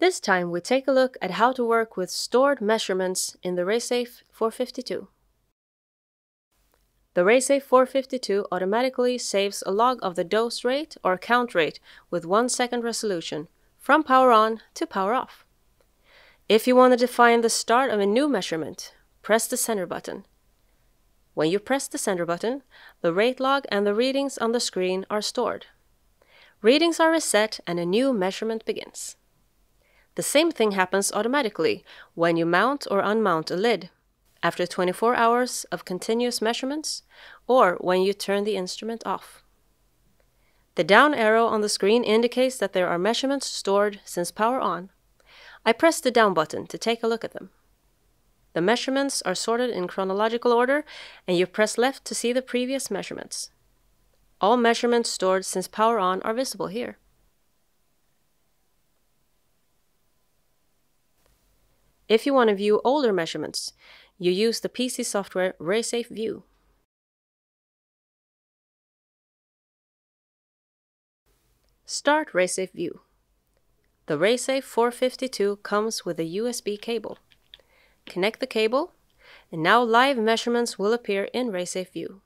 This time we take a look at how to work with stored measurements in the RaySafe 452. The RaySafe 452 automatically saves a log of the dose rate or count rate with 1 second resolution from power on to power off. If you want to define the start of a new measurement, press the center button. When you press the center button, the rate log and the readings on the screen are stored. Readings are reset and a new measurement begins. The same thing happens automatically when you mount or unmount a lid after 24 hours of continuous measurements or when you turn the instrument off. The down arrow on the screen indicates that there are measurements stored since power on. I press the down button to take a look at them. The measurements are sorted in chronological order and you press left to see the previous measurements. All measurements stored since power on are visible here. If you want to view older measurements, you use the PC software RaySafe View. Start RaySafe View. The RaySafe 452 comes with a USB cable. Connect the cable, and now live measurements will appear in RaySafe View.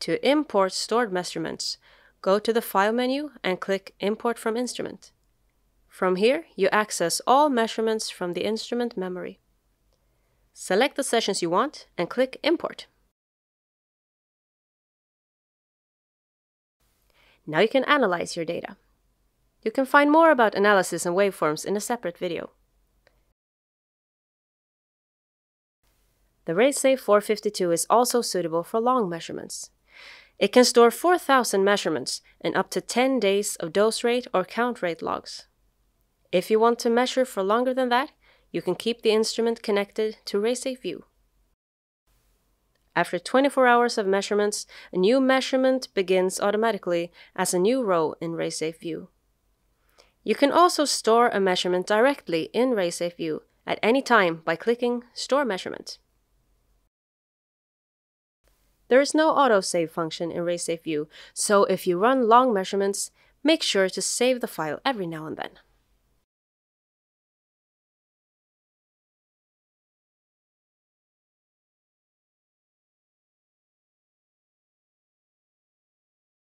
To import stored measurements, go to the File menu and click Import from Instrument. From here, you access all measurements from the instrument memory. Select the sessions you want and click Import. Now you can analyze your data. You can find more about analysis and waveforms in a separate video. The RaySafe 452 is also suitable for long measurements. It can store 4,000 measurements and up to 10 days of dose rate or count rate logs. If you want to measure for longer than that, you can keep the instrument connected to RaySafe View. After 24 hours of measurements, a new measurement begins automatically as a new row in RaySafe View. You can also store a measurement directly in RaySafe View at any time by clicking Store Measurement. There is no autosave function in RaySafe View, so if you run long measurements, make sure to save the file every now and then.